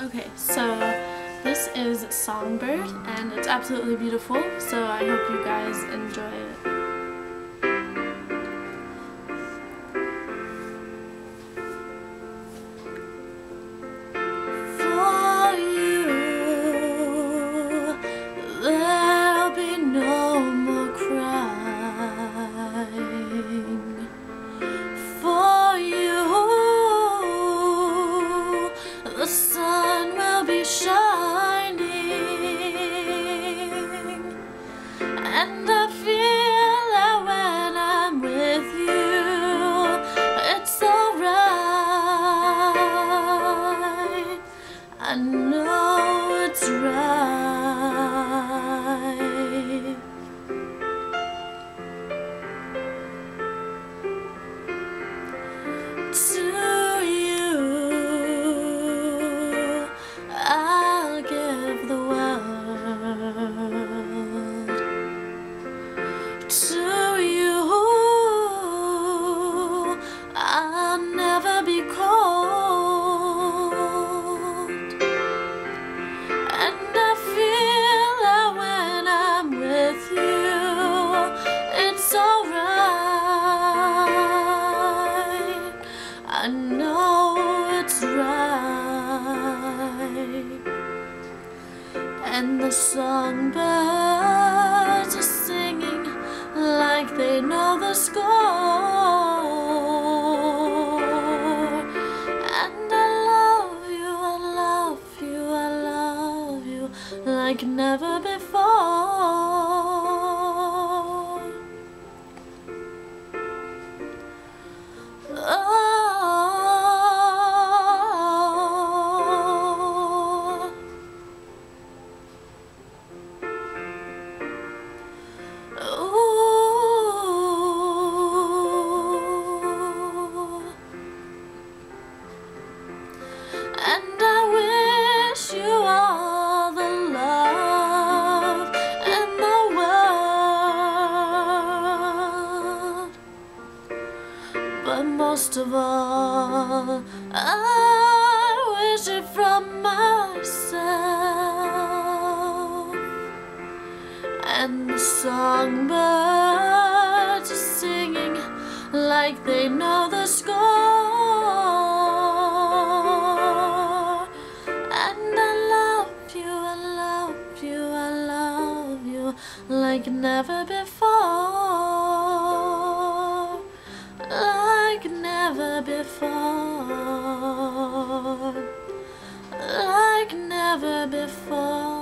Okay, so this is Songbird and it's absolutely beautiful, so I hope you guys enjoy it. And I feel that when I'm with you, it's alright. I know it's right. Know it's right. And the songbirds are singing like they know the score. And I love you, I love you, I love you like never before. Most of all, I wish it from myself. And the songbirds are singing like they know the score. And I love you, I love you, I love you like never before. Before. Like never before.